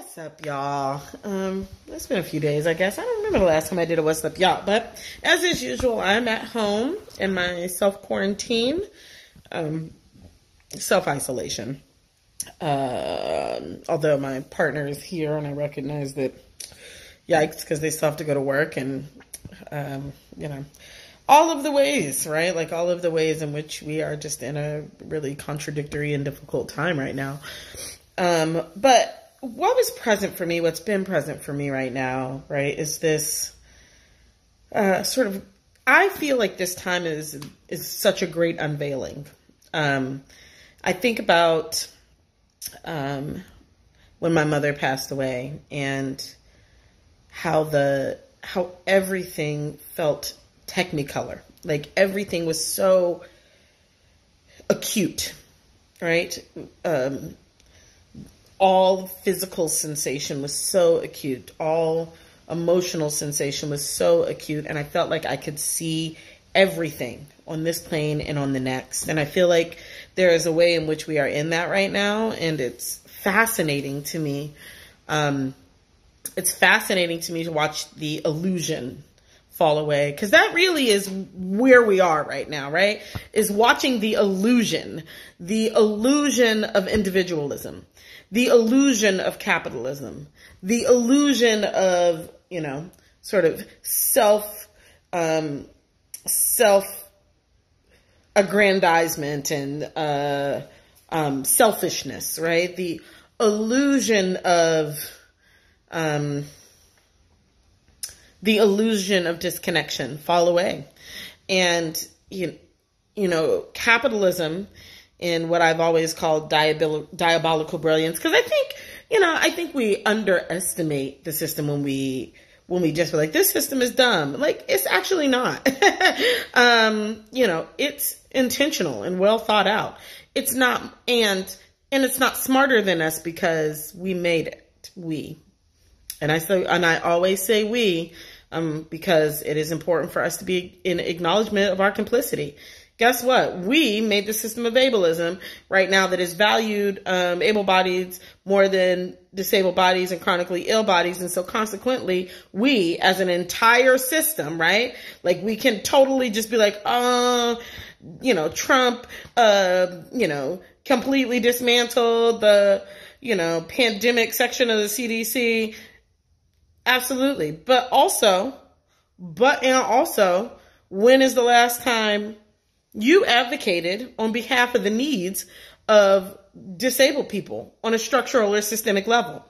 What's up, y'all? Um, it's been a few days, I guess. I don't remember the last time I did a What's Up, y'all, but as is usual, I'm at home in my self quarantine, um, self isolation. Uh, although my partner is here, and I recognize that, yikes, because they still have to go to work, and um, you know, all of the ways, right? Like all of the ways in which we are just in a really contradictory and difficult time right now. Um, but what was present for me, what's been present for me right now, right, is this uh, sort of. I feel like this time is is such a great unveiling. Um, I think about um, when my mother passed away and how the how everything felt technicolor, like everything was so acute, right? Um, all physical sensation was so acute. All emotional sensation was so acute. And I felt like I could see everything on this plane and on the next. And I feel like there is a way in which we are in that right now. And it's fascinating to me. Um, it's fascinating to me to watch the illusion fall away because that really is where we are right now right is watching the illusion the illusion of individualism the illusion of capitalism, the illusion of, you know, sort of self, um, self aggrandizement and, uh, um, selfishness, right? The illusion of, um, the illusion of disconnection fall away. And, you, you know, capitalism in what I've always called diabol- diabolical brilliance. Because I think, you know, I think we underestimate the system when we when we just feel like this system is dumb. Like it's actually not. um, you know, it's intentional and well thought out. It's not and and it's not smarter than us because we made it. We. And I say and I always say we um, because it is important for us to be in acknowledgement of our complicity guess what? We made the system of ableism right now that is valued um, able bodies more than disabled bodies and chronically ill bodies. And so consequently, we as an entire system, right? Like we can totally just be like, oh, you know, Trump, uh, you know, completely dismantled the, you know, pandemic section of the CDC. Absolutely. But also, but and also, when is the last time you advocated on behalf of the needs of disabled people on a structural or systemic level.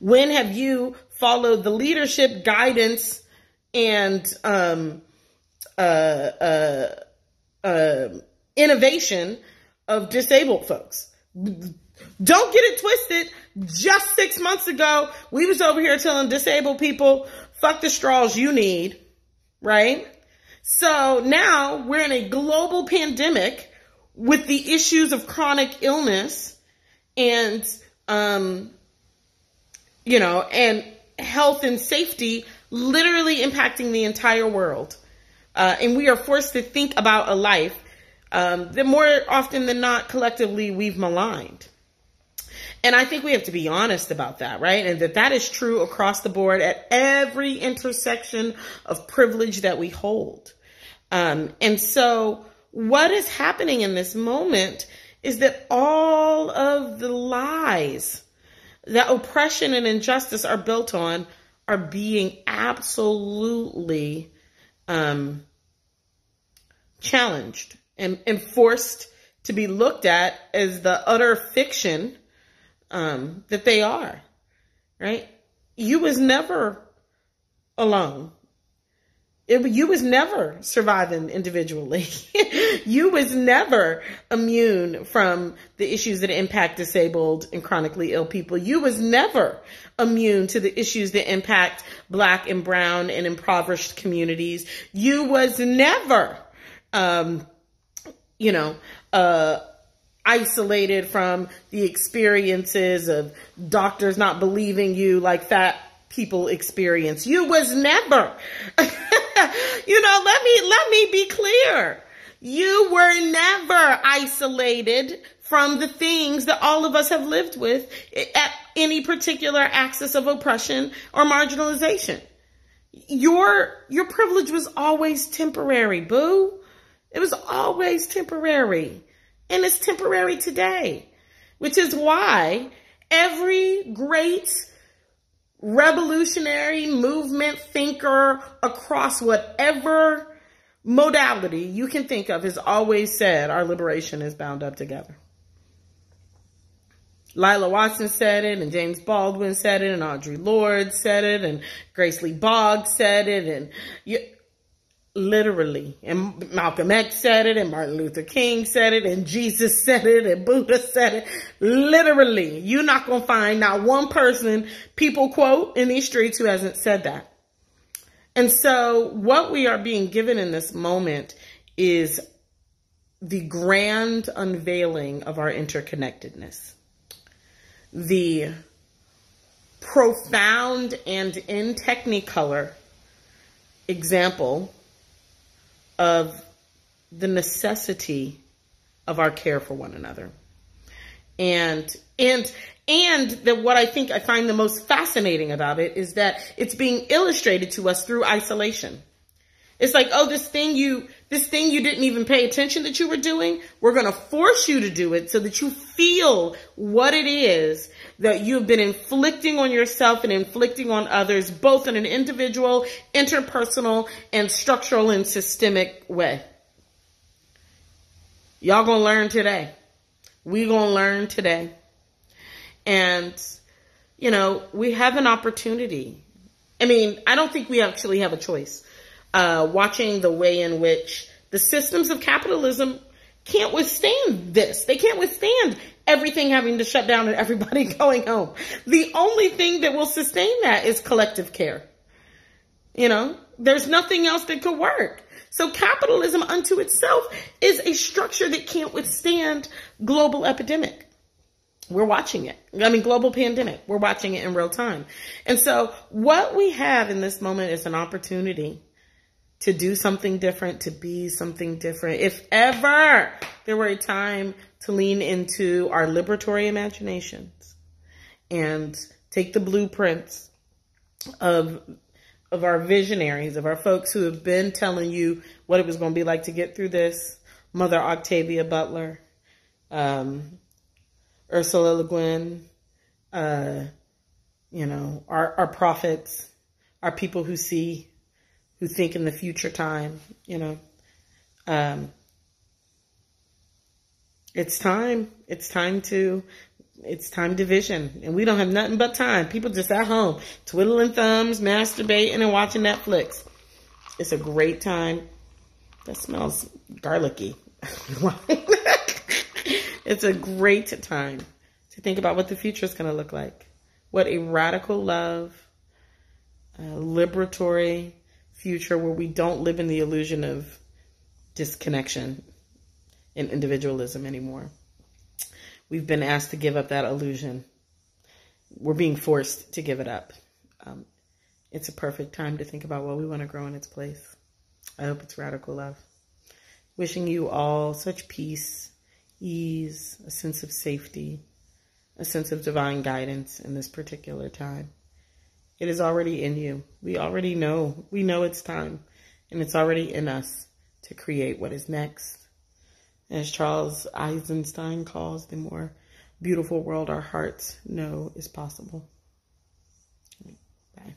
When have you followed the leadership, guidance, and um, uh, uh, uh, innovation of disabled folks? Don't get it twisted. Just six months ago, we was over here telling disabled people, fuck the straws you need, right? So now we're in a global pandemic with the issues of chronic illness and, um, you know, and health and safety literally impacting the entire world. Uh, and we are forced to think about a life um, that more often than not collectively we've maligned. And I think we have to be honest about that, right? And that that is true across the board at every intersection of privilege that we hold. Um, and so what is happening in this moment is that all of the lies that oppression and injustice are built on are being absolutely um, challenged and, and forced to be looked at as the utter fiction um, that they are, right? You was never alone. It, you was never surviving individually. you was never immune from the issues that impact disabled and chronically ill people. You was never immune to the issues that impact black and brown and impoverished communities. You was never, um, you know, uh, isolated from the experiences of doctors not believing you like that people experience. You was never, you know, let me, let me be clear. You were never isolated from the things that all of us have lived with at any particular axis of oppression or marginalization. Your, your privilege was always temporary, boo. It was always temporary. And it's temporary today, which is why every great revolutionary movement thinker across whatever modality you can think of has always said our liberation is bound up together. Lilla Watson said it, and James Baldwin said it, and Audre Lorde said it, and Grace Lee Boggs said it, and you, literally, and Malcolm X said it, and Martin Luther King said it, and Jesus said it, and Buddha said it. Literally, you're not going to find not one person people quote in these streets who hasn't said that. And so what we are being given in this moment is the grand unveiling of our interconnectedness. The profound and in technicolor example of the necessity of our care for one another. And and and that what I think I find the most fascinating about it is that it's being illustrated to us through isolation. It's like, oh, this thing you, this thing you didn't even pay attention that you were doing, we're going to force you to do it so that you feel what it is that you've been inflicting on yourself and inflicting on others, both in an individual, interpersonal, and structural and systemic way. Y'all gonna learn today. We gonna learn today. And, you know, we have an opportunity. I mean, I don't think we actually have a choice. Uh, watching the way in which the systems of capitalism can't withstand this. They can't withstand everything having to shut down and everybody going home. The only thing that will sustain that is collective care. You know, there's nothing else that could work. So capitalism unto itself is a structure that can't withstand global epidemic. We're watching it. I mean, global pandemic. We're watching it in real time. And so what we have in this moment is an opportunity to do something different, to be something different. If ever there were a time to lean into our liberatory imaginations and take the blueprints of of our visionaries, of our folks who have been telling you what it was going to be like to get through this, Mother Octavia Butler, um, Ursula Le Guin, uh, you know, our, our prophets, our people who see, who think in the future time, you know. Um, it's time. It's time to, it's time to vision. And we don't have nothing but time. People just at home, twiddling thumbs, masturbating and watching Netflix. It's a great time. That smells garlicky. It's a great time to think about what the future is going to look like. What a radical love, a liberatory future where we don't live in the illusion of disconnection and individualism anymore. We've been asked to give up that illusion. We're being forced to give it up. Um, it's a perfect time to think about what we want to grow in its place. I hope it's radical love. Wishing you all such peace ease, a sense of safety, a sense of divine guidance in this particular time. It is already in you. We already know. We know it's time. And it's already in us to create what is next. As Charles Eisenstein calls the more beautiful world our hearts know is possible. Bye.